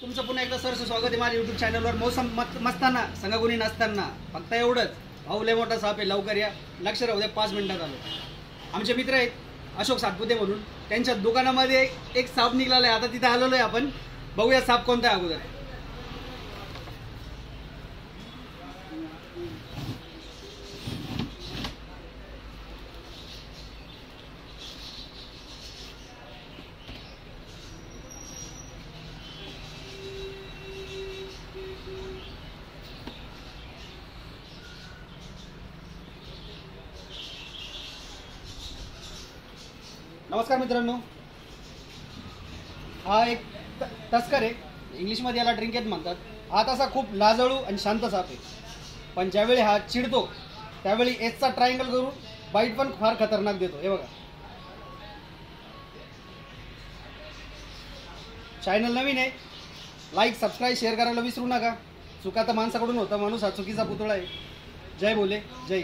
तुमचं पुन्हा एकदा सरचं स्वागत आहे माझ्या युट्यूब चॅनलवर मौसम मत मस्ताना संगागुणी नसताना फक्त एवढंच. भाऊ लय मोठा साप आहे. लवकर या. लक्ष राहू द्या. पाच मिनिटात आलो. आमचे मित्र आहेत. अशोक सातपुते म्हणून. त्यांच्या दुकानामध्ये एक- एक साप निघाला आहे. आता तिथे आलेलो आहे आपण. बघूया साप कोणता आहे अगोदर. नमस्कार मित्रांनो. हा एक त- तस्कर आहे इंग्लिशमध्ये याला ड्रिंकेत म्हणतात. हा तसा खूप लाजळू आणि शांत साप आहे. पण ज्यावेळी हा चिडतो त्यावेळी एसचा ट्रायंगल करून बाईट पण फार खतरनाक देतो. हे बघा. चॅनल नवीन आहे. लाईक सबस्क्राईब शेअर करायला विसरू नका. चुका तर माणसाकडून होता माणूस हा चुकीचा पुतळा आहे. जय बोले जय